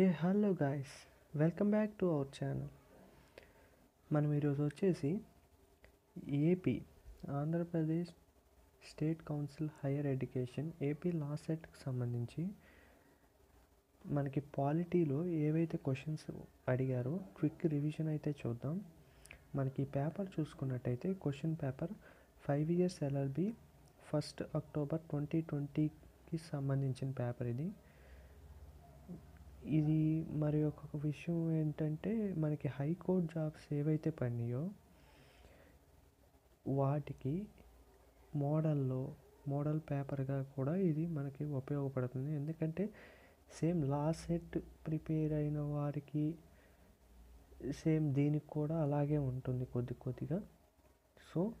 Hey hello guys welcome back to our channel మనం ఈరోజు వచ్చేసి AP Andhra Pradesh state council higher education AP law సెట్కి సంబంధించి మనకి పాలిటీలో ఏవైతే క్వశ్చన్స్ అడిగారో క్విక్ రివిజన్ అయితే చూద్దాం. మనకి పేపర్ చూసుకున్నట్టయితే question paper five years LLB first October twenty ట్వంటీకి సంబంధించిన పేపర్ ఇది. ఇది మరి ఒక విషయం ఏంటంటే మనకి హైకోర్టు జాబ్స్ ఏవైతే పడినాయో వాటికి మోడల్లో మోడల్ పేపర్గా కూడా ఇది మనకి ఉపయోగపడుతుంది. ఎందుకంటే సేమ్ లా సెట్ ప్రిపేర్ అయిన వారికి సేమ్ దీనికి కూడా అలాగే ఉంటుంది కొద్ది కొద్దిగా. సో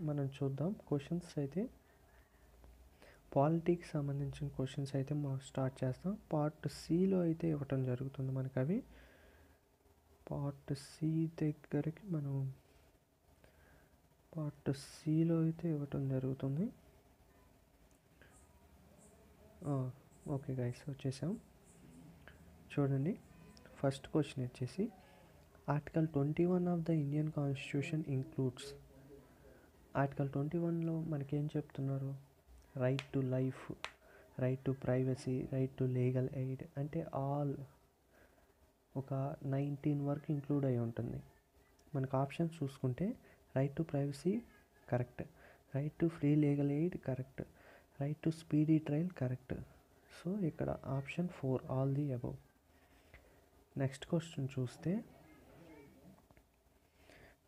మనం చూద్దాం. క్వశ్చన్స్ అయితే పాలిటిక్స్ సంబంధించిన క్వశ్చన్స్ అయితే మనం స్టార్ట్ చేస్తాం. పార్ట్ సిలో అయితే ఇవ్వటం జరుగుతుంది మనకు అవి. పార్ట్ సి దగ్గరికి మనం పార్ట్ సిలో అయితే ఇవ్వటం జరుగుతుంది. ఓకే గైస్ వచ్చేసాం. చూడండి ఫస్ట్ క్వశ్చన్ వచ్చేసి article twenty one of the Indian constitution includes article twenty వన్లో మనకేం చెప్తున్నారు? Right to life right to privacy right to legal aid అంటే ఆల్ ఒక నైన్టీన్ వరకు ఇంక్లూడ్ అయి ఉంటుంది. మనకు ఆప్షన్స్ చూసుకుంటే right to privacy correct right to free legal aid correct right to speedy trial correct so ఇక్కడ option four all the above next question చూస్తే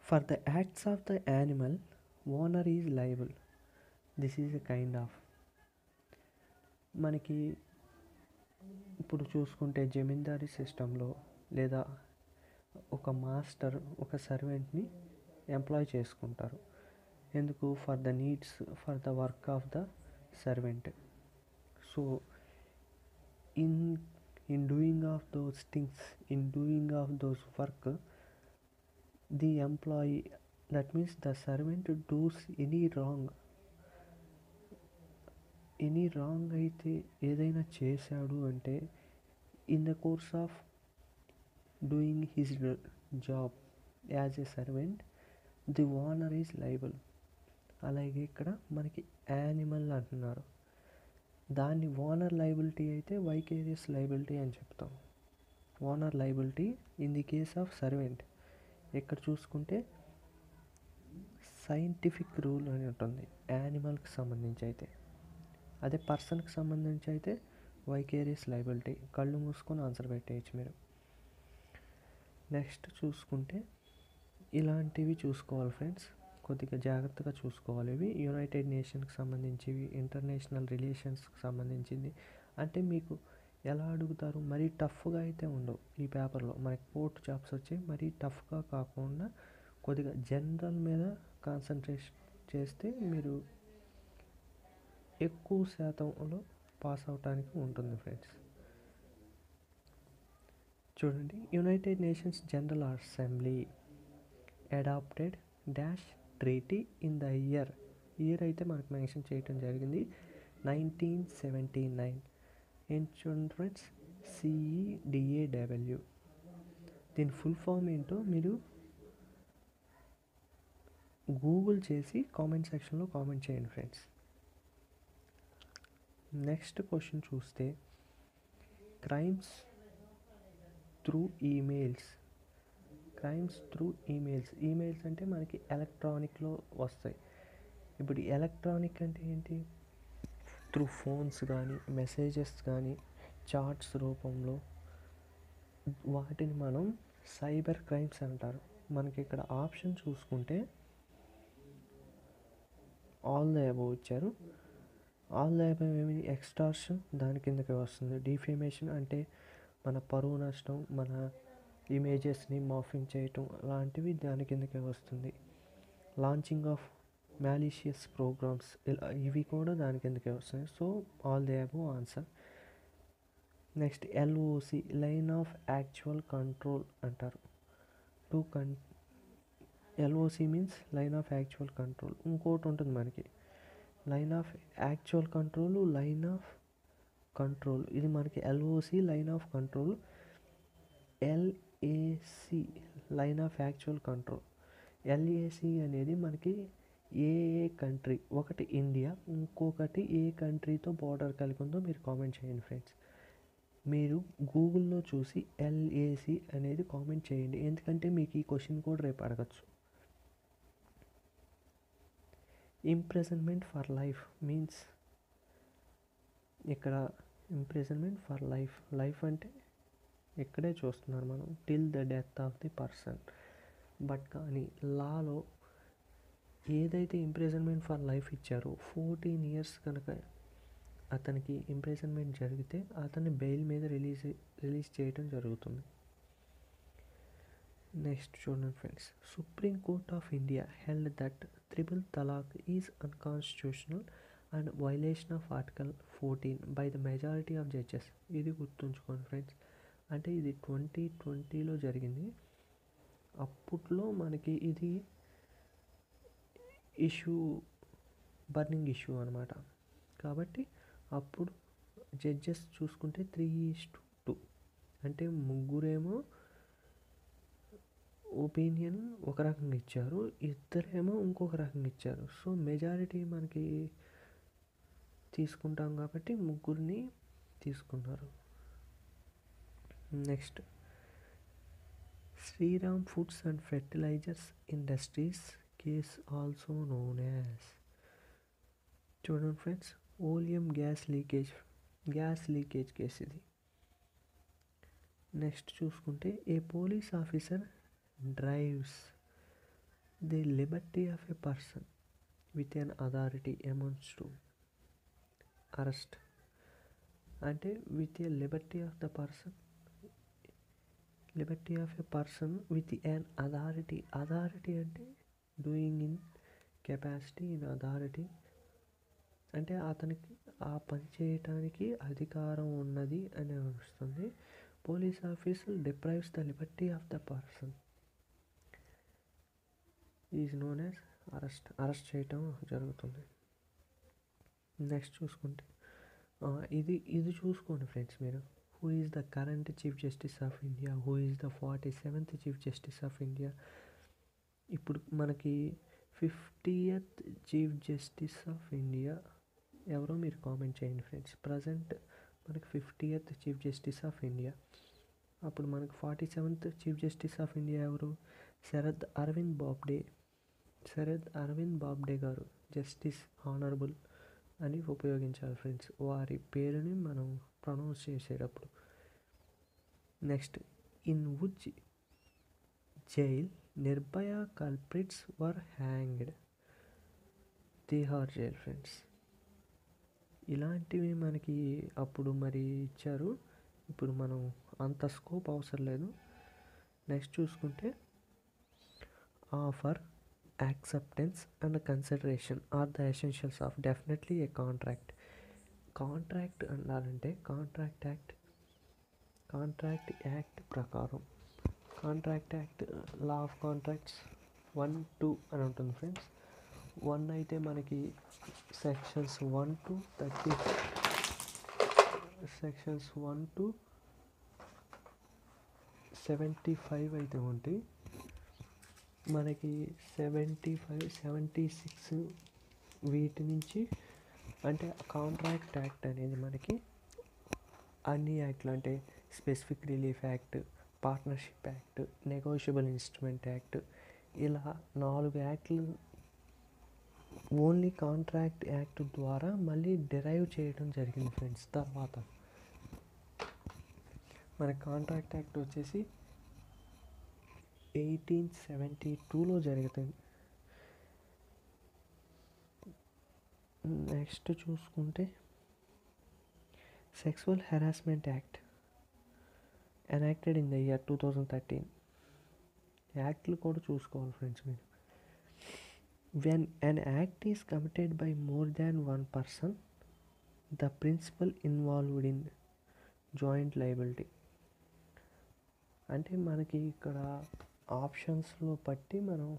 for the acts of the animal owner is liable this is a kind of మనకి ఇప్పుడు చూసుకుంటే జమీందారీ సిస్టంలో లేదా ఒక master ఒక సర్వెంట్ని employ చేసుకుంటారు. ఎందుకు? For the needs for the work of the servant so in in doing of those things in doing of those work the employee that means the servant does any wrong any wrong అయితే ఏదైనా చేశాడు అంటే in the course of doing his job as a servant the owner is liable అలాగే ఇక్కడ మనకి animal అంటున్నారు. దాన్ని owner liability అయితే వైకేరియస్ లైబిలిటీ అని చెప్తాం. Owner liability in the case of servant ఇక్కడ చూసుకుంటే సైంటిఫిక్ రూల్ అని ఉంటుంది. యానిమల్కి సంబంధించి అయితే. అదే పర్సన్కి సంబంధించి అయితే వైకేరియస్ లైబిలిటీ కళ్ళు మూసుకొని ఆన్సర్ పెట్టేయచ్చు మీరు. నెక్స్ట్ చూసుకుంటే ఇలాంటివి చూసుకోవాలి ఫ్రెండ్స్. కొద్దిగా జాగ్రత్తగా చూసుకోవాలి. ఇవి యునైటెడ్ నేషన్కి సంబంధించివి ఇంటర్నేషనల్ రిలేషన్స్కి సంబంధించింది. అంటే మీకు ఎలా అడుగుతారు? మరీ టఫ్గా అయితే ఉండవు ఈ పేపర్లో. మనకి కోర్టు జాబ్స్ వచ్చి మరీ టఫ్గా కాకుండా కొద్దిగా జనరల్ మీద కాన్సన్ట్రేషన్ చేస్తే మీరు ఎక్కువ శాతంలో పాస్ అవటానికి ఉంటుంది ఫ్రెండ్స్. చూడండి United Nations General Assembly adopted dash treaty in the year year అయితే మనకు మెన్షన్ చేయటం జరిగింది నైన్టీన్ సెవెంటీ నైన్ ఏంటి చూడండి ఫ్రెండ్స్ సిఈడిఏడబ్ల్యూ దీని ఫుల్ ఫామ్ ఏంటో మీరు గూగుల్ చేసి కామెంట్ సెక్షన్లో కామెంట్ చేయండి ఫ్రెండ్స్ నెక్స్ట్ క్వశ్చన్ చూస్తే crimes through emails crimes through emails emails అంటే మనకి ఎలక్ట్రానిక్లో వస్తాయి. ఇప్పుడు ఎలక్ట్రానిక్ అంటే ఏంటి? త్రూ ఫోన్స్ కానీ మెసేజెస్ కానీ చాట్స్ రూపంలో వాటిని మనం సైబర్ క్రైమ్స్ అంటారు. మనకి ఇక్కడ ఆప్షన్ చూసుకుంటే ఆల్ ద అబౌవ్ ఇచ్చారు. ఆల్ ఏమి ఎక్స్టార్షన్ దాని కిందకి వస్తుంది. డిఫేమేషన్ అంటే మన పరువు నష్టం మన ఇమేజెస్ని మాఫింగ్ చేయటం లాంటివి దాని కిందకే వస్తుంది. లాంచింగ్ ఆఫ్ మ్యాలీషియస్ ప్రోగ్రామ్స్ ఇలా ఇవి కూడా దాని కిందకే వస్తాయి so all the above answer. Next LOC line of actual control అంటారు. టు కన్ LOC means line of actual control. ఇంకోటి ఉంటుంది మనకి. Line of actual control line of control ఇది మనకి LOC line of control LAC line of actual control LAC అనేది మనకి ఏ ఏ country ఒకటి ఇండియా ఇంకొకటి ఏ కంట్రీతో బార్డర్ కలిగి ఉందో మీరు కామెంట్ చేయండి ఫ్రెండ్స్ మీరు గూగుల్లో చూసి ఎల్ఏసి అనేది కామెంట్ చేయండి. ఎందుకంటే మీకు ఈ క్వశ్చన్ కూడా రేపు అడగచ్చు. ఇంప్రెజన్మెంట్ ఫర్ లైఫ్ మీన్స్ ఇక్కడ ఇంప్రెజన్మెంట్ ఫర్ లైఫ్ లైఫ్ అంటే ఇక్కడే చూస్తున్నారు మనం till the death of the person but కానీ లాలో ఏదైతే ఇంప్రెజన్మెంట్ ఫర్ లైఫ్ ఇచ్చారో ఫోర్టీన్ ఇయర్స్ కనుక అతనికి ఇంప్రెజన్మెంట్ జరిగితే అతన్ని బెయిల్ మీద రిలీజ్ రిలీజ్ చేయడం జరుగుతుంది. నెక్స్ట్ చూడండి friends Supreme Court of India held that triple talaq is unconstitutional and violation of article fourteen by the majority of judges ఇది గుర్తుంచుకోండి ఫ్రెండ్స్ అంటే ఇది ట్వంటీ ట్వంటీలో జరిగింది. అప్పట్లో మనకి ఇది ఇష్యూ బర్నింగ్ ఇష్యూ అనమాట కాబట్టి అప్పుడు జడ్జెస్ చూసుకుంటే త్రీ ఈస్ టూ అంటే ముగ్గురేమో ఒపీనియన్ ఒక రకంగా ఇచ్చారు ఇద్దరేమో ఇంకొక రకంగా ఇచ్చారు. సో మెజారిటీ మనకి తీసుకుంటాం కాబట్టి ముగ్గురిని తీసుకున్నారు. Next Shriram Foods and Fertilizers Industries case also known as చూడండి friends oleum gas leakage gas leakage case ఇది. నెక్స్ట్ చూసుకుంటే a police officer drives the liberty of a person with an authority amounts to arrest అంటే with a liberty of the person liberty of a person with an authority authority అంటే doing in capacity in authority అంటే అతనికి ఆ పని చేయటానికి అధికారం ఉన్నది అని వస్తుంది police officer deprives the liberty of the person is known as arrest arrest చేయటం జరుగుతుంది. నెక్స్ట్ చూసుకుంటే ఇది ఇది చూసుకోండి ఫ్రెండ్స్ మీరు. Who is the current chief justice of India who is the forty seventh chief justice of India ఇప్పుడు మనకి fiftieth chief justice of India ఎవరో మీరు కామెంట్ చేయండి ఫ్రెండ్స్. ప్రజెంట్ మనకి fiftieth chief justice of India అప్పుడు మనకు forty seventh chief justice of India ఎవరు? శరద్ అరవింద్ బాబ్డే. శరద్ అరవింద్ బాబ్డే గారు జస్టిస్ ఆనరబుల్ అని ఉపయోగించాలి ఫ్రెండ్స్. వారి పేరుని మనం ప్రొనౌన్స్ చేసేటప్పుడు. Next in which jail Nirbhaya culprits were hanged. Tihar jail friends. ఇలాంటివి మనకి అప్పుడు మరి ఇచ్చారు. ఇప్పుడు మనం అంత స్కోప్ అవసరం లేదు. నెక్స్ట్ చూసుకుంటే offer acceptance and consideration are the essentials of definitely a contract contract అన్నారంటే కాంట్రాక్ట్ యాక్ట్ కాంట్రాక్ట్ యాక్ట్ ప్రకారం. Contract act law of contracts one two అని ఉంటుంది ఫ్రెండ్స్ వన్ అయితే మనకి sections one to thirty sections one to seventy five అయితే ఉంటాయి. మనకి seventy five seventy six వీటి నుంచి అంటే కాంట్రాక్ట్ యాక్ట్ అనేది మనకి అన్ని యాక్ట్లు అంటే specific relief act partnership act negotiable instrument act ఇలా నాలుగు యాక్ట్లు ఓన్లీ కాంట్రాక్ట్ యాక్ట్ ద్వారా మళ్ళీ డిరైవ్ చేయడం జరిగింది ఫ్రెండ్స్ తర్వాత. మన కాంట్రాక్ట్ యాక్ట్ వచ్చేసి ఎయిటీన్ సెవెంటీ టూలో జరుగుతుంది నెక్స్ట్ చూసుకుంటే sexual harassment act enacted in the year two thousand thirteen యాక్ట్లు కూడా చూసుకోవాలి ఫ్రెండ్స్ మీరు. When an act is committed by more than one person the principle involved in joint liability అంటే మనకి ఇక్కడ ఆప్షన్స్లో బట్టి మనం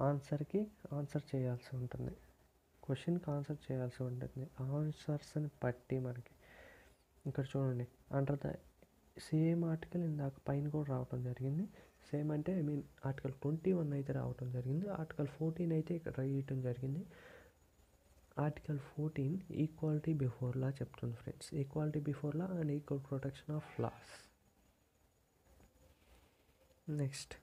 ఆన్సర్కి ఆన్సర్ చేయాల్సి ఉంటుంది. క్వశ్చన్కి ఆన్సర్ చేయాల్సి ఉంటుంది. ఆన్సర్స్ని బట్టి మనకి ఇక్కడ చూడండి. అండర్ ద సేమ్ ఆర్టికల్ ఇందాక పైన కూడా రావటం జరిగింది. సేమ్ అంటే I mean article twenty one అయితే రావటం జరిగింది. ఆర్టికల్ ఫోర్టీన్ అయితే ఇక్కడ రాయటం జరిగింది. Article fourteen equality before law చెప్తుంది friends. Equality before law and equal protection of laws. next.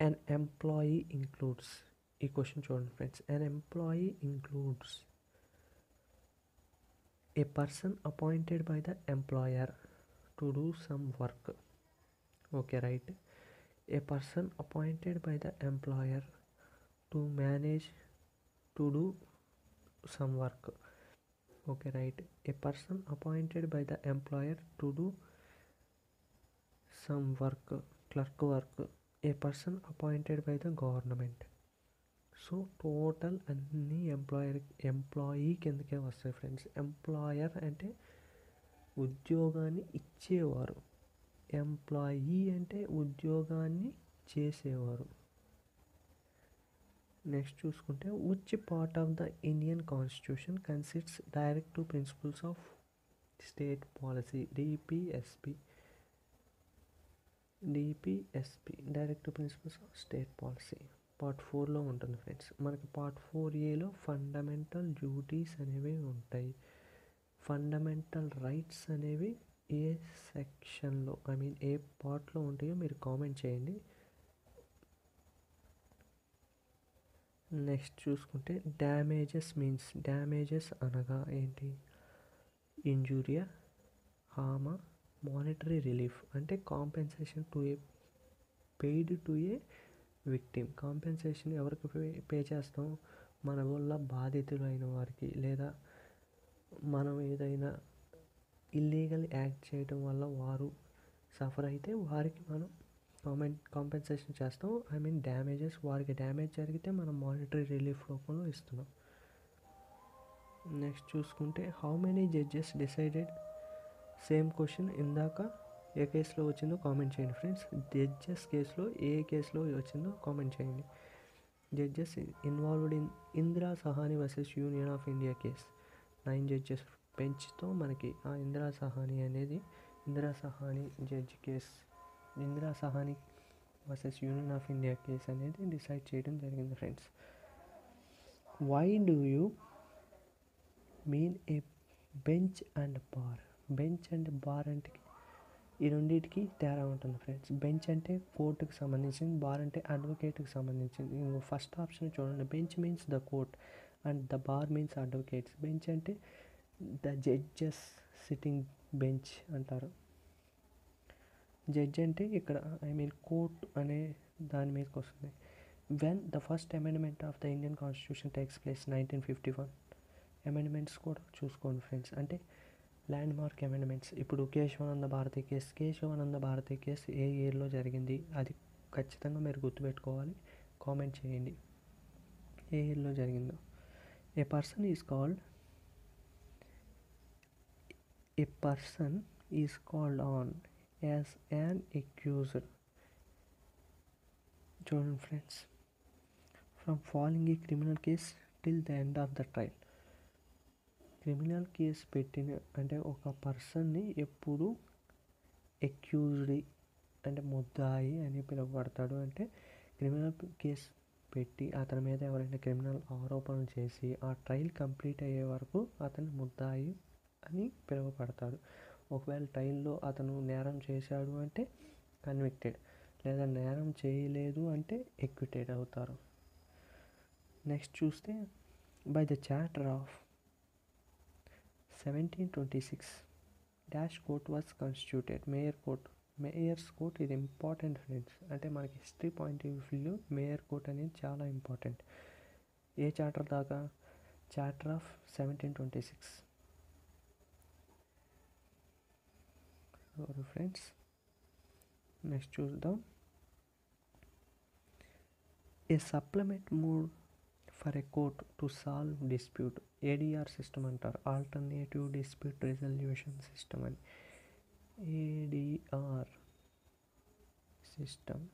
An employee includes equation children friends an employee includes a person appointed by the employer to do some work. Okay right. A person appointed by the employer to manage to do some work. Okay right. A person appointed by the employer to do some work clerk work a person appointed by the government so total అన్నీ employer employee కిందకే వస్తాయి friends employer అంటే ఉద్యోగాన్ని ఇచ్చేవారు. Employee అంటే ఉద్యోగాన్ని చేసేవారు. Next చూసుకుంటే which part of the Indian constitution consists to principles of state policy DPSP DPSP direct principles of state policy part ఫోర్లో ఉంటుంది ఫ్రెండ్స్ మనకి పార్ట్ ఫోర్ ఏలో ఫండమెంటల్ డ్యూటీస్ అనేవి ఉంటాయి. ఫండమెంటల్ రైట్స్ అనేవి ఏ సెక్షన్లో ఐ మీన్ ఏ పార్ట్లో ఉంటాయో మీరు కామెంట్ చేయండి. నెక్స్ట్ చూసుకుంటే డ్యామేజెస్ మీన్స్ డ్యామేజెస్ అనగా ఏంటి? ఇంజూరియా హామా మానిటరీ రిలీఫ్ అంటే compensation to a paid to a victim compensation ఎవరికి పే పే చేస్తాం? మన వల్ల బాధితులైన వారికి లేదా మనం ఏదైనా ఇల్లీగల్ యాక్ట్ చేయడం వల్ల వారు సఫర్ అయితే వారికి మనం కామెంట్ కాంపెన్సేషన్ చేస్తాం. ఐ మీన్ డ్యామేజెస్ వారికి డ్యామేజ్ జరిగితే మనం మానిటరీ రిలీఫ్ రూపంలో ఇస్తున్నాం. నెక్స్ట్ చూసుకుంటే how many judges decided same question ఇందాక ఏ కేసులో వచ్చిందో కామెంట్ చేయండి ఫ్రెండ్స్ జడ్జెస్ కేసులో ఏ కేసులో వచ్చిందో కామెంట్ చేయండి. Judges involved in Indira Sawhney versus Union of India case nine judges బెంచ్తో మనకి ఆ ఇందిరా సహాని అనేది Indira Sawhney judge case Indira Sawhney versus Union of India case అనేది డిసైడ్ చేయడం జరిగింది friends why do you mean a bench and bar bench and bar అంటే ఈ రెండింటికి తేడా ఉంటుంది ఫ్రెండ్స్. బెంచ్ అంటే కోర్టుకు సంబంధించింది బార్ అంటే అడ్వకేట్కి సంబంధించింది. ఫస్ట్ ఆప్షన్ చూడండి. Bench means the court and the bar means advocates bench అంటే ద జడ్జెస్ సిట్టింగ్ బెంచ్ అంటారు. జడ్జ్ అంటే ఇక్కడ ఐ మీన్ కోర్ట్ అనే దాని మీదకి వస్తుంది. When the first amendment of the Indian constitution takes place nineteen fifty one amendments కూడా చూసుకోండి ఫ్రెండ్స్. అంటే ల్యాండ్ మార్క్ అమెండ్మెంట్స్ ఇప్పుడు కేశవానంద భారతి కేసు. కేశవానంద భారతి కేసు ఏ ఇయర్లో జరిగింది? అది ఖచ్చితంగా మీరు గుర్తుపెట్టుకోవాలి. కామెంట్ చేయండి. ఏ ఇయర్లో జరిగిందో. A person is called a person is called on as an accused చూడండి friends from following a criminal case till the end of the trial criminal case పెట్టిన అంటే ఒక పర్సన్ని ఎప్పుడు ఎక్యూజ్డ్ అంటే ముద్దాయి అని పిలువబడతాడు. అంటే క్రిమినల్ కేసు పెట్టి అతని మీద ఎవరైనా క్రిమినల్ ఆరోపణ చేసి ఆ ట్రయల్ కంప్లీట్ అయ్యే వరకు అతను ముద్దాయి అని పిలువబడతాడు. ఒకవేళ ట్రయల్లో అతను నేరం చేశాడు అంటే కన్విక్టెడ్ లేదా నేరం చేయలేదు అంటే ఎక్విటెడ్ అవుతారు. నెక్స్ట్ చూస్తే by the charter of seventeen twenty six dash court was constituted mayor court mayor's court ఇది ఇంపార్టెంట్ ఫ్రెండ్స్ అంటే మనకి history point of view mayor court అనేది చాలా ఇంపార్టెంట్ ఏ చార్టర్ దాకా? Charter of seventeen twenty six friends next చూద్దాం. A supplement mood for a court to solve dispute. ADR system అంటారు. Alternative dispute resolution system అని. ADR system.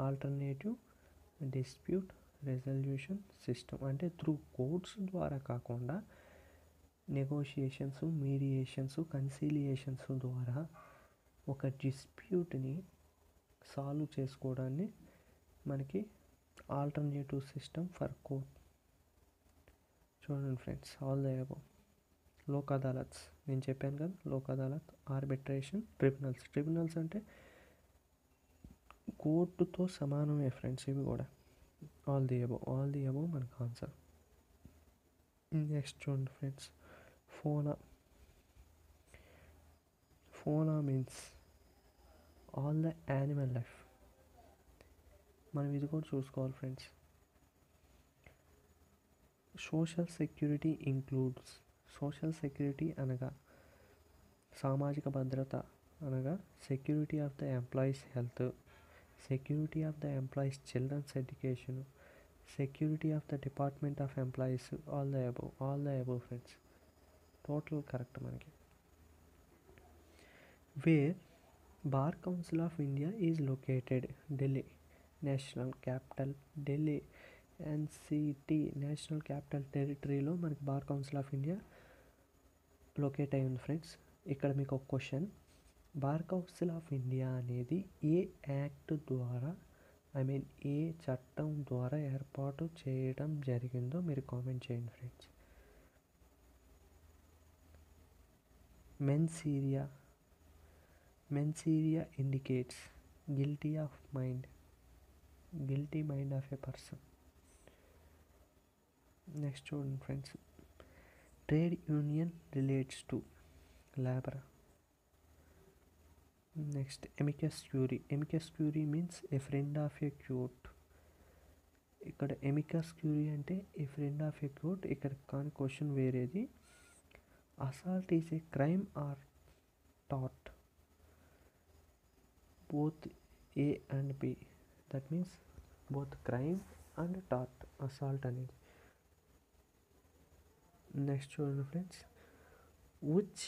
Alternative dispute resolution system. అంటే through courts ద్వారా కాకుండా negotiations mediations కన్సీలియేషన్స్ ద్వారా ఒక డిస్ప్యూట్ని solve చేసుకోవడాన్ని మనకి ఆల్టర్నేటివ్ సిస్టమ్ ఫర్ కోర్ట్ చూడండి friends all the above Lok Adalats నేను చెప్పాను కదా Lok Adalat arbitration tribunals tribunals అంటే కోర్టుతో సమానమే ఫ్రెండ్స్ ఇవి కూడా. All the above all the above మనకు ఆన్సర్ నెక్స్ట్ చూడండి friends fauna fauna means all the animal life మనం ఇది కూడా చూసుకోవాలి friends social security includes social security అనగా సామాజిక భద్రత అనగా security of the employees health security of the employees children's education security of the department of employees all the above all the above friends total correct మనకి where bar council of India is located Delhi national capital Delhi NCT national capital టెరిటరీలో మనకి bar council of India locate అయి ఉంది friends ఇక్కడ మీకు ఒక question bar council of India అనేది ఏ act ద్వారా ఐ మీన్ ఏ చట్టం ద్వారా ఏర్పాటు చేయడం జరిగిందో మీరు కామెంట్ చేయండి friends mens rea mens rea indicates guilty of mind guilty mind of a person next చూడండి friends trade union relates to labour next amicus curiae amicus curiae means a friend of a cute ఇక్కడ amicus curiae అంటే a friend of a cute ఇక్కడ కాని question వేరేది. Assault is a crime or taught both A and B that means both crime and tort assault అనేది. Next చూడండి friends which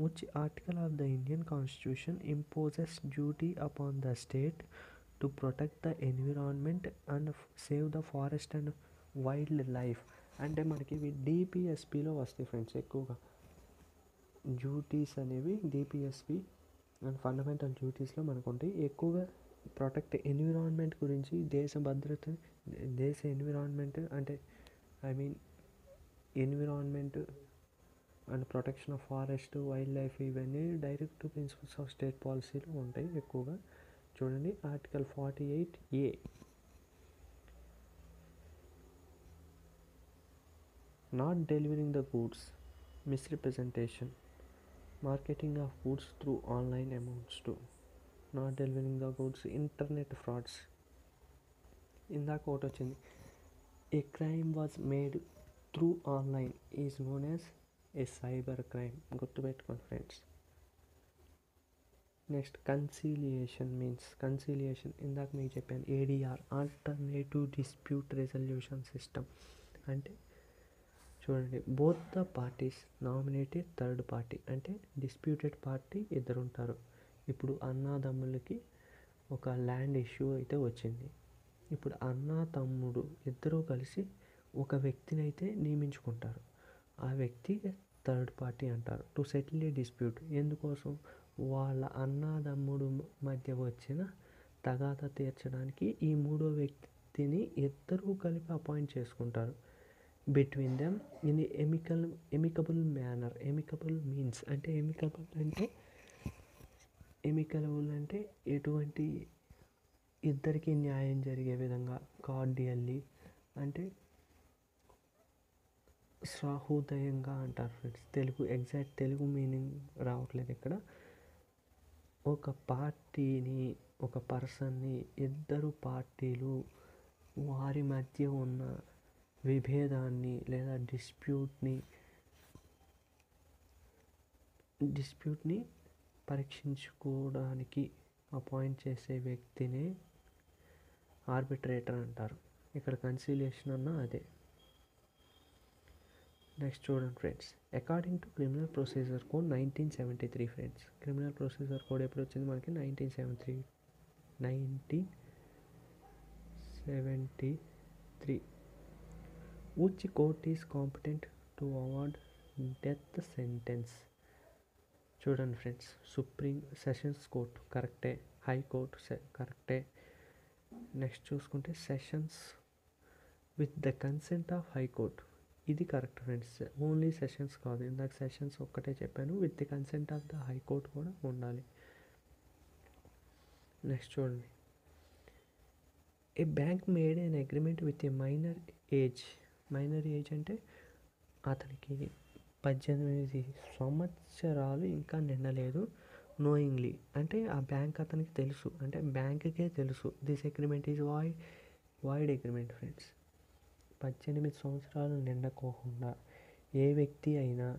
which article of the Indian constitution imposes duty upon the state to protect the environment and save the forest and wildlife అంటే మనకి ఇవి డిపిఎస్పిలో వస్తాయి friends ఎక్కువగా. Duties అనేవి DPSP and fundamental డ్యూటీస్లో మనకు ఉంటాయి ఎక్కువగా ప్రొటెక్ట్ ఎన్విరాన్మెంట్ గురించి దేశ భద్రత దేశ ఎన్విరాన్మెంట్ అంటే I mean environment and protection of forest wildlife ఇవన్నీ డైరెక్ట్ ప్రిన్సిపల్స్ ఆఫ్ స్టేట్ పాలసీలు ఉంటాయి ఎక్కువగా. చూడండి article forty eight A not delivering the goods misrepresentation marketing of goods through online amounts to not delivering the goods internet frauds. ఇందాక ఒకటి వచ్చింది. A crime was made through online is known as a cyber crime గుర్తుపెట్టుకోండి friends. Next conciliation means conciliation ఇందాక మీకు చెప్పాను ADR alternative dispute resolution system అంటే చూడండి both the parties nominated third party అంటే డిస్ప్యూటెడ్ పార్టీ ఇద్దరు ఉంటారు ఇప్పుడు అన్నాదమ్ములకి ఒక ల్యాండ్ ఇష్యూ అయితే వచ్చింది. ఇప్పుడు అన్న తమ్ముడు ఇద్దరూ కలిసి ఒక వ్యక్తిని అయితే నియమించుకుంటారు. ఆ వ్యక్తి థర్డ్ పార్టీ అంటారు. To settle a dispute. ఎందుకోసం? వాళ్ళ అన్నదమ్ముడు మధ్య వచ్చిన తగాద తీర్చడానికి ఈ మూడో వ్యక్తిని ఇద్దరూ కలిపి అపాయింట్ చేసుకుంటారు. Between them in amical amicable manner amicable means అంటే ఎమికబుల్ అంటే ఎమికలు ఉందంటే ఎటువంటి ఇద్దరికి న్యాయం జరిగే విధంగా కార్డియల్లీ అంటే సాహృదయంగా అంటారు friends. Telugu exact Telugu meaning రావట్లేదు ఇక్కడ. ఒక పార్టీని ఒక పర్సన్ని ఇద్దరు పార్టీలు వారి మధ్య ఉన్న విభేదాన్ని లేదా డిస్ప్యూట్ని డిస్ప్యూట్ని పరీక్షించుకోవడానికి అపాయింట్ చేసే వ్యక్తినే ఆర్బిట్రేటర్ అంటారు. ఇక్కడ కన్సిలియేషన్ అన్న అదే. నెక్స్ట్ చూడండి friends according to criminal procedure code nineteen seventy three friends criminal procedure code ఎప్పుడు వచ్చింది మనకి? Nineteen seventy three nineteen seventy three which court is competent to award death sentence చూడండి ఫ్రెండ్స్ సుప్రీం సెషన్స్ కోర్ట్ కరెక్టే high court కరెక్టే next చూసుకుంటే sessions with the consent of high court ఇది correct friends only sessions కాదు. ఇందాక sessions ఒక్కటే చెప్పాను. With the consent of the high court కూడా ఉండాలి. నెక్స్ట్ చూడండి. A bank made an agreement with a minor age minor age అంటే అతనికి పద్దెనిమిది సంవత్సరాలు ఇంకా నిండలేదు. నోయింగ్లీ అంటే ఆ బ్యాంక్ అతనికి తెలుసు. అంటే బ్యాంకుకే తెలుసు. దిస్ అగ్రిమెంట్ ఈజ్ వాయ్ వాయిడ్ అగ్రిమెంట్ ఫ్రెండ్స్ పద్దెనిమిది సంవత్సరాలు నిండకోకుండా ఏ వ్యక్తి అయినా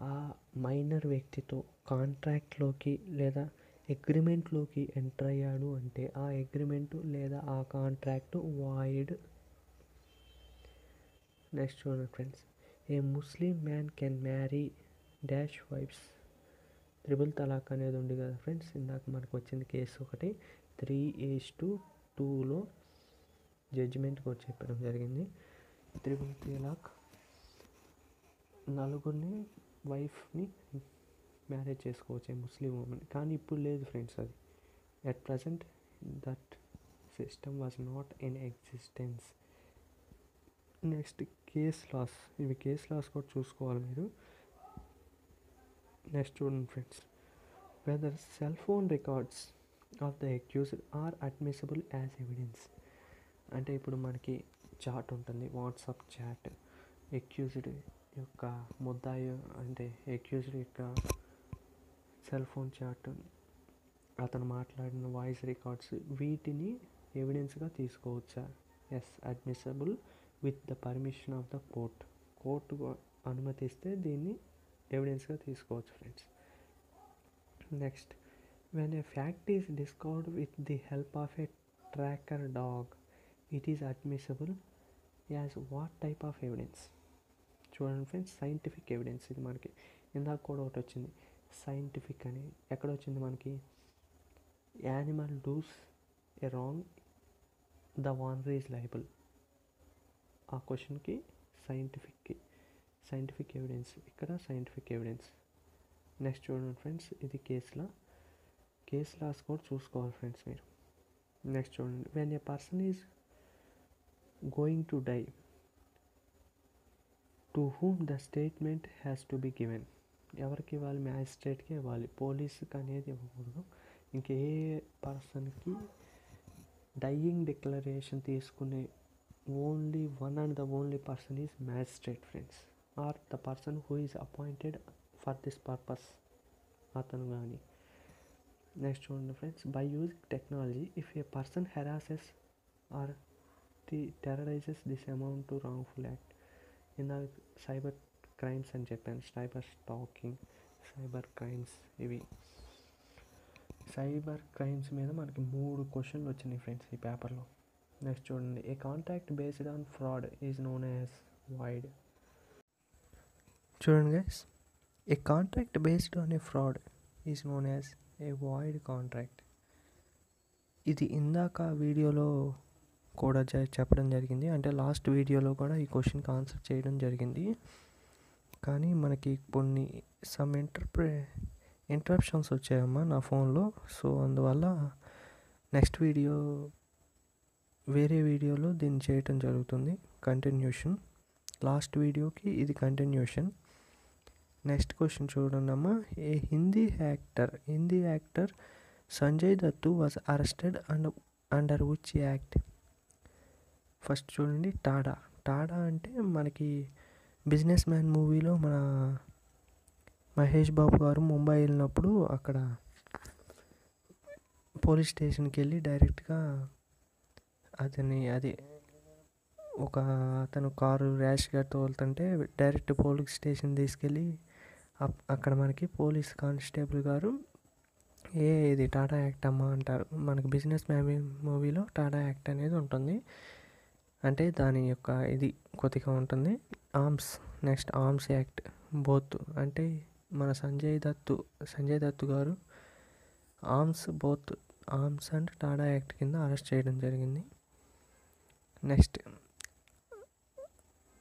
ఆ మైనర్ వ్యక్తితో కాంట్రాక్ట్లోకి లేదా అగ్రిమెంట్లోకి ఎంటర్ అయ్యాడు అంటే ఆ అగ్రిమెంటు లేదా ఆ కాంట్రాక్ట్ వాయిడ్. నెక్స్ట్ చూడండి friends a Muslim man can marry dash wives triple talaq అనేది ఉంది కదా ఫ్రెండ్స్ ఇందాక మనకు వచ్చింది కేసు ఒకటి. త్రీ ఏజ్ టు టూలో జడ్జిమెంట్ కూడా చెప్పడం జరిగింది. త్రిబుల్ తలాక్ నలుగురిని వైఫ్ని మ్యారేజ్ చేసుకోవచ్చు ముస్లిం ఉమెన్ కానీ ఇప్పుడు లేదు ఫ్రెండ్స్ అది. At present that system was not in existence next case laws ఇవి కేస్ లాస్ కూడా చూసుకోవాలి మీరు. నెక్స్ట్ చూడండి friends whether cell phone records of the accused are admissible as evidence అంటే ఇప్పుడు మనకి చాట్ ఉంటుంది వాట్సాప్ చాట్. ఎక్యూజ్డ్ యొక్క ముద్దాయి అంటే ఎక్యూజ్డ్ యొక్క సెల్ ఫోన్ చాట్. అతను మాట్లాడిన వాయిస్ రికార్డ్స్ వీటిని ఎవిడెన్స్గా తీసుకోవచ్చా? Yes admissible with the permission of the court court అనుమతిస్తే దీన్ని ఎవిడెన్స్గా తీసుకోవచ్చు friends next when a fact is discovered with the help of a tracker dog it is admissible as what type of evidence చూడండి friends scientific evidence ఇది మనకి. ఇందాక కూడా ఒకటి వచ్చింది. సైంటిఫిక్ అని. ఎక్కడ వచ్చింది మనకి? Animal does a wrong the owner is liable ఆ క్వశ్చన్కి సైంటిఫిక్కి సైంటిఫిక్ ఎవిడెన్స్ ఇక్కడ సైంటిఫిక్ ఎవిడెన్స్ నెక్స్ట్ చూడండి ఫ్రెండ్స్ ఇది కేసులా కేస్ లాస్ కూడా చూసుకోవాలి ఫ్రెండ్స్ మీరు. నెక్స్ట్ చూడండి. When a person is going to die to whom the statement has to be given ఎవరికి ఇవ్వాలి? మ్యాజిస్ట్రేట్కి ఇవ్వాలి. పోలీసుకి అనేది ఇవ్వకూడదు. ఇంకే పర్సన్కి డైయింగ్ డిక్లరేషన్ తీసుకునే only one and the only person is magistrate friends or the person who is appointed for this purpose అతను కానీ నెక్స్ట్ చూడండి friends by using technology if a person harasses or the terrorises this amount to wrongful act ఇందాక cyber crimes అని చెప్పాను cyber stalking cyber crimes ఇవి. Cyber crimes మీద మనకి మూడు క్వశ్చన్లు వచ్చినాయి ఫ్రెండ్స్ ఈ పేపర్లో నెక్స్ట్ చూడండి. A contact based on fraud is known as void చూడండి guys a contract based on a fraud is known as a void contract ఇది ఇందాక వీడియోలో కూడా జ- చెప్పడం జరిగింది. అంటే లాస్ట్ వీడియోలో కూడా ఈ క్వశ్చన్కి ఆన్సర్ చేయడం జరిగింది. కానీ మనకి కొన్ని సమ్ ఇంటర్ప్రే ఇంటరప్షన్స్ వచ్చాయమ్మా నా ఫోన్లో సో అందువల్ల నెక్స్ట్ వీడియో వేరే వీడియోలో దీన్ని చేయటం జరుగుతుంది. కంటిన్యూషన్ లాస్ట్ వీడియోకి ఇది కంటిన్యూషన్ నెక్స్ట్ క్వశ్చన్ చూడండి అమ్మా. A Hindi actor Hindi actor Sanjay Dutt was arrested and under which act first చూడండి టాడా. టాడా అంటే మనకి బిజినెస్ మ్యాన్ మూవీలో మన మహేష్ బాబు గారు ముంబై వెళ్ళినప్పుడు అక్కడ పోలీస్ స్టేషన్కి వెళ్ళి డైరెక్ట్గా అతని అది ఒక అతను కారు ర్యాష్గా తోలుతుంటే డైరెక్ట్ పోలీస్ స్టేషన్ తీసుకెళ్ళి అప్- అక్కడ మనకి పోలీస్ కానిస్టేబుల్ గారు ఏ ఇది టాటా యాక్ట్ అమ్మా అంటారు. మనకి బిజినెస్ మ్యామీ మూవీలో టాటా యాక్ట్ అనేది ఉంటుంది. అంటే దాని యొక్క ఇది కొద్దిగా ఉంటుంది. Arms next arms act. Both అంటే మన Sanjay Dutt Sanjay Dutt garu arms both arms and TADA act కింద అరెస్ట్ చేయడం జరిగింది. Next.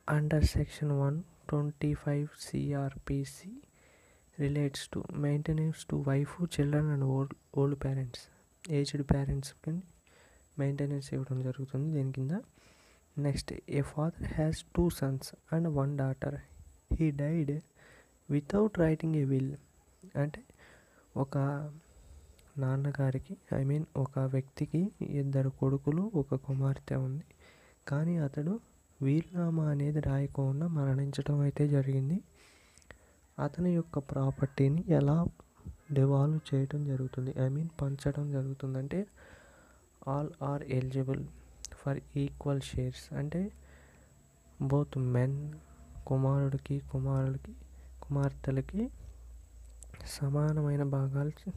Under section one twenty five CrPC relates to maintenance to wife children and old old parents aged పేరెంట్స్కి maintenance ఇవ్వడం జరుగుతుంది దీని కింద. Next a father has two sons and one daughter he died without writing a will అంటే ఒక నాన్నగారికి I mean ఒక వ్యక్తికి ఇద్దరు కొడుకులు ఒక కుమార్తె ఉంది. కానీ అతడు వీలునామా అనేది రాయకుండా మరణించడం అయితే జరిగింది. అతని యొక్క ప్రాపర్టీని ఎలా డివాల్వ్ చేయడం జరుగుతుంది? ఐ మీన్ పంచడం జరుగుతుంది. అంటే all are eligible for equal shares. అంటే బోత్ మెన్ కుమారుడికి కుమారుడికి కుమార్తెలకి సమానమైన భాగాలు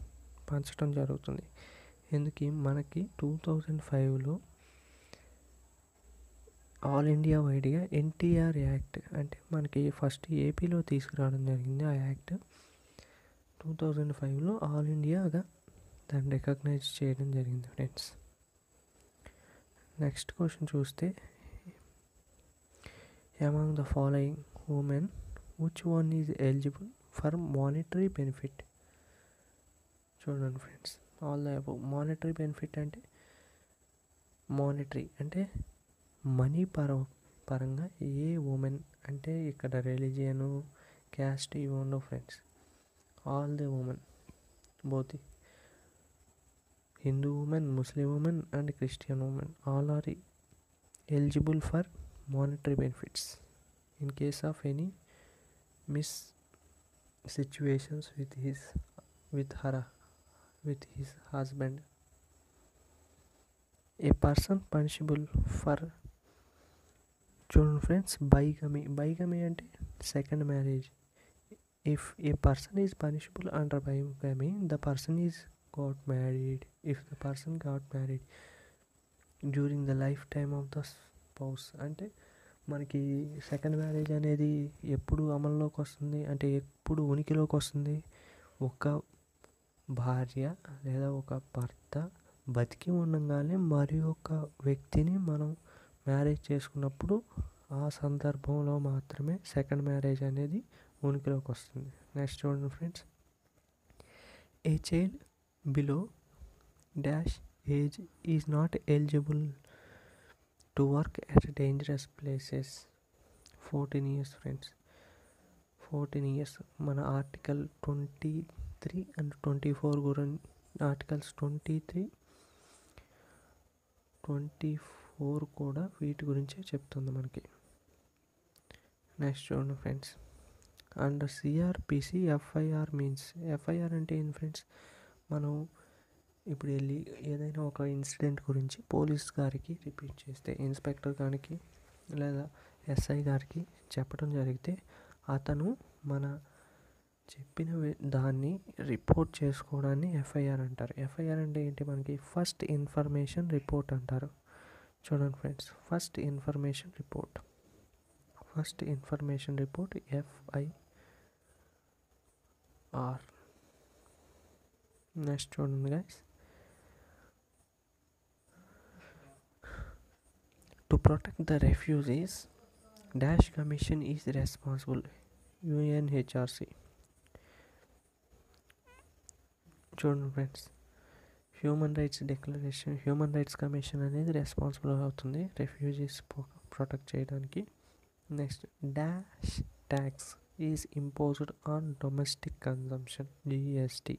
పంచడం జరుగుతుంది. ఎందుకు? మనకి టూ థౌజండ్ ఫైవ్లో ఆల్ ఇండియా వైడ్గా ఎన్టీఆర్ యాక్ట్ అంటే మనకి ఫస్ట్ ఏపీలో తీసుకురావడం జరిగింది ఆ యాక్ట్. టూ థౌజండ్ ఫైవ్లో ఆల్ ఇండియాగా దాన్ని రికగ్నైజ్ చేయడం జరిగింది ఫ్రెండ్స్. నెక్స్ట్ క్వశ్చన్ చూస్తే among the following women which one is eligible for monetary benefit చూడండి friends all the above. Monetary benefit అంటే మానిటరీ అంటే మనీ పర పరంగా ఏ ఉమెన్ అంటే ఇక్కడ రిలీజియను క్యాస్ట్ ఇవి ఉండవు friends all the women both Hindu women Muslim women and Christian women all are eligible for monetary benefits in case of any miss situations with his with her with his husband a person punishable for చూడండి friends bigamy. Bigamy అంటే second marriage if a person is punishable under bigamy the person is got married if the person got married during the lifetime of the spouse అంటే మనకి second marriage అనేది ఎప్పుడు అమల్లోకి వస్తుంది? అంటే ఎప్పుడు ఉనికిలోకి వస్తుంది? ఒక భార్య లేదా ఒక భర్త బతికి ఉండగానే మరి ఒక వ్యక్తిని మనం మ్యారేజ్ చేసుకున్నప్పుడు ఆ సందర్భంలో మాత్రమే సెకండ్ మ్యారేజ్ అనేది ఉనికిలోకి వస్తుంది. నెక్స్ట్ చూడండి friends a child below dash age is not eligible to work at dangerous places fourteen years friends fourteen years మన article twenty three and twenty four గురించి articles twenty three twenty four కూడా వీటి గురించే చెప్తుంది మనకి. Next చూడండి friends. And CrPC FIR means FIR అంటే ఏంటి ఫ్రెండ్స్? మనం ఇప్పుడు వెళ్ళి ఏదైనా ఒక ఇన్సిడెంట్ గురించి పోలీస్ గారికి రిపీట్ చేస్తే ఇన్స్పెక్టర్ గారికి లేదా ఎస్ఐ గారికి చెప్పడం జరిగితే అతను మన చెప్పిన దాన్ని రిపోర్ట్ చేసుకోవడాన్ని ఎఫ్ఐఆర్ అంటారు. ఎఫ్ఐఆర్ అంటే ఏంటి? మనకి ఫస్ట్ ఇన్ఫర్మేషన్ రిపోర్ట్ అంటారు. చూడండి friends first information report first information report FIR next చూడండి guys to protect the refugees dash commission is responsible UNHCR చూడండి friends human rights declaration human rights commission అనేది responsible అవుతుంది. Refugees protect చేయడానికి. Next dash tax is imposed on domestic consumption GST.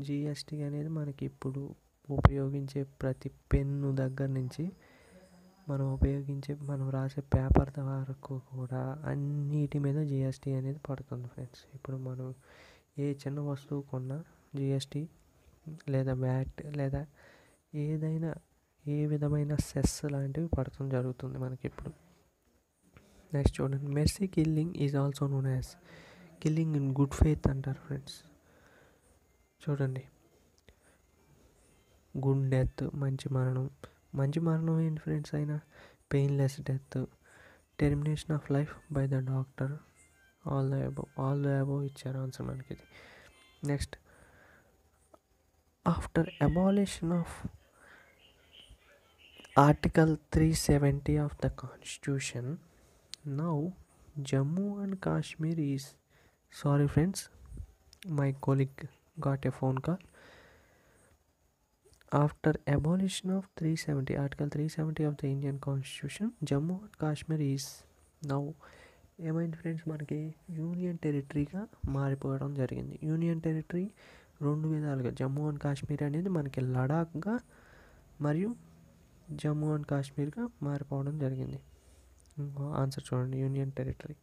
GST అనేది మనకి ఇప్పుడు ఉపయోగించే ప్రతి పెన్ను దగ్గర నుంచి మనం ఉపయోగించే మనం రాసే పేపర్ వరకు కూడా అన్నిటి మీద జిఎస్టీ అనేది పడుతుంది ఫ్రెండ్స్. ఇప్పుడు మనం ఏ చిన్న వస్తువు కొన్నా జిఎస్టీ లేదా బ్యాట్ లేదా ఏదైనా ఏ విధమైన సెస్ లాంటివి పడటం జరుగుతుంది మనకి ఇప్పుడు నెక్స్ట్ చూడండి. Mercy killing is also known as killing in good faith అంటారు ఫ్రెండ్స్. చూడండి. గుడ్ డెత్ మంచి మరణం. మంచి మరణం ఏంటి ఫ్రెండ్స్ అయినా? Painless death. Termination of life by the doctor. All the above all the above ఇచ్చారు ఆన్సర్ మనకి ఇది next after abolition of article three seventy of the constitution now Jammu and Kashmir is sorry friends my colleague got a phone call after abolition of three seventy article three seventy of the Indian constitution Jammu and Kashmir is now ఏమైంది friends మనకి union టెరిటరీగా మారిపోవడం జరిగింది union territory రెండు విధాలుగా. Jammu and Kashmir అనేది మనకి లడాక్గా మరియు జమ్మూ అండ్ కాశ్మీర్గా మారిపోవడం జరిగింది. ఇంకో ఆన్సర్ చూడండి. Union territory.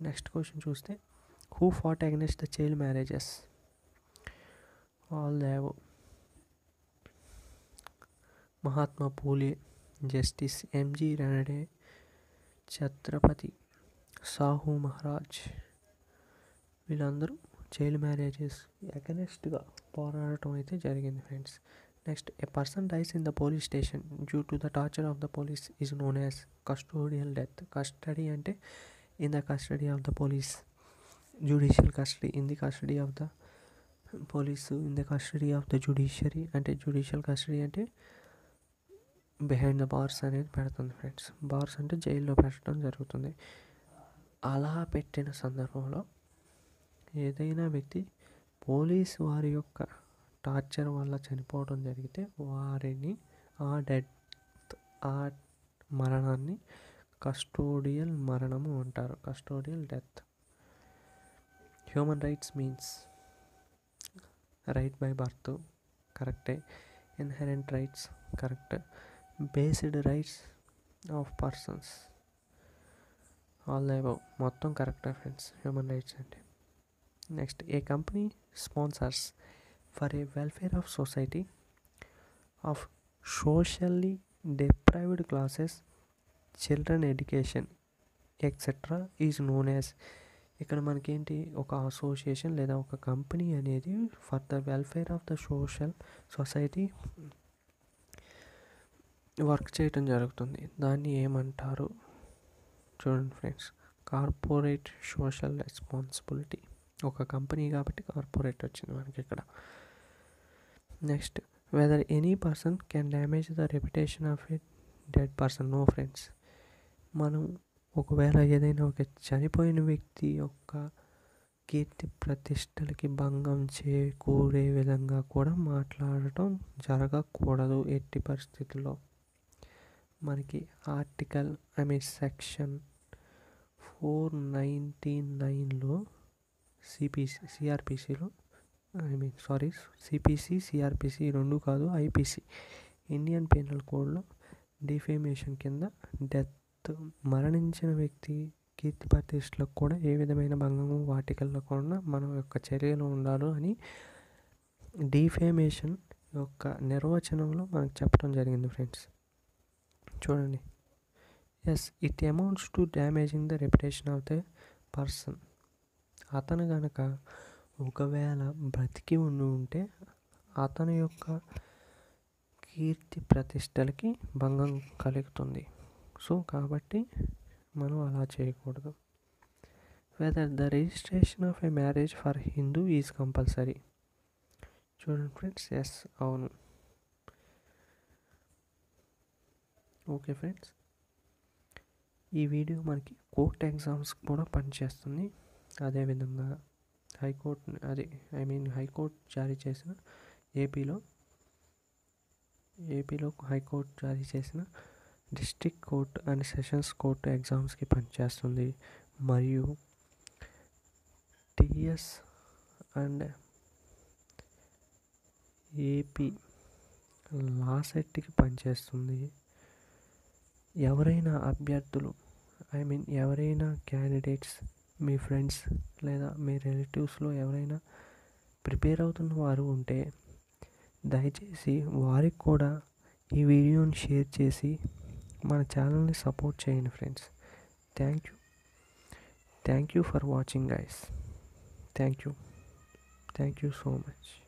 నెక్స్ట్ క్వశ్చన్ చూస్తే who fought against the child marriages all Dev Mahatma Phule justice MG Ranade Chhatrapati Shahu Maharaj. వీళ్ళందరూ చైల్డ్ మ్యారేజెస్ అగనెస్ట్గా పోరాడటం అయితే జరిగింది friends next a person dies in the police station due to the torture of the police is known as custodial death custody అంటే in the custody of the police judicial custody in the custody of the police in the custody of the judiciary అంటే judicial custody అంటే behind the bars అనేది పెడుతుంది friends bars అంటే జైల్లో పెట్టడం జరుగుతుంది. అలా పెట్టిన సందర్భంలో ఏదైనా వ్యక్తి పోలీస్ వారి యొక్క టార్చర్ వల్ల చనిపోవడం జరిగితే వారిని ఆ డెత్ ఆ మరణాన్ని కస్టోడియల్ మరణము అంటారు. Custodial death. Human rights means right by birth కరెక్టే. Inherent rights correct. Based rights of persons. All above. మొత్తం కరెక్టే ఫ్రెండ్స్. హ్యూమన్ రైట్స్ అంటే next a company sponsors for a welfare of society of socially deprived classes children education etcetera is known as ఇక్కడ మనకేంటి? ఒక association లేదా ఒక company అనేది for the welfare of the social society work చేయటం జరుగుతుంది. దాన్ని ఏమంటారు? చూడండి ఫ్రెండ్స్ కార్పొరేట్ సోషల్ రెస్పాన్సిబిలిటీ ఒక కంపెనీ కాబట్టి కార్పొరేట్ వచ్చింది మనకి ఇక్కడ. Next whether any person can damage the reputation of a dead person no friends మనం ఒకవేళ ఏదైనా ఒక చనిపోయిన వ్యక్తి యొక్క కీర్తి ప్రతిష్టలకి భంగం చేకూరే విధంగా కూడా మాట్లాడటం జరగకూడదు ఎట్టి పరిస్థితుల్లో. మనకి article I mean section four ninety నైన్లో CPC సిఆర్పిసిలో I mean sorry CPC CRPC రెండు కాదు ఐపీసీ ఇండియన్ పీనల్ కోడ్లో డిఫేమేషన్ కింద డెత్ మరణించిన వ్యక్తి కీర్తి ప్రతిష్టలకు కూడా ఏ విధమైన భంగము వాటికల్లకుండా మన యొక్క చర్యలు ఉండాలి అని డిఫేమేషన్ యొక్క నిర్వచనంలో మనకు చెప్పడం జరిగింది ఫ్రెండ్స్ చూడండి. Yes it amounts to damaging the reputation of the person అతను గనక ఒకవేళ బ్రతికి ఉండి ఉంటే అతని యొక్క కీర్తి ప్రతిష్టలకి భంగం కలుగుతుంది. సో కాబట్టి మనం అలా చేయకూడదు. Whether the registration of a marriage for Hindu is compulsory చూడండి ఫ్రెండ్స్ ఎస్ అవును. ఓకే ఫ్రెండ్స్ ఈ వీడియో మనకి కోర్ట్ ఎగ్జామ్స్ కూడా పనిచేస్తుంది. అదేవిధంగా హైకోర్టు అది ఐ మీన్ హైకోర్టు జారీ చేసిన ఏపీలో ఏపీలో హైకోర్టు జారీ చేసిన district court and sessions court ఎగ్జామ్స్కి పనిచేస్తుంది. మరియు టిఎస్ అండ్ ఏపీ లా సెట్కి పనిచేస్తుంది. ఎవరైనా అభ్యర్థులు ఐ మీన్ ఎవరైనా క్యాండిడేట్స్ మీ ఫ్రెండ్స్ లేదా మీ రిలేటివ్స్లో ఎవరైనా ప్రిపేర్ అవుతున్న వారు ఉంటే దయచేసి వారికి కూడా ఈ వీడియోని షేర్ చేసి మన ఛానల్ని సపోర్ట్ చేయండి friends. Thank you. Thank you for watching guys. Thank you. Thank you so much.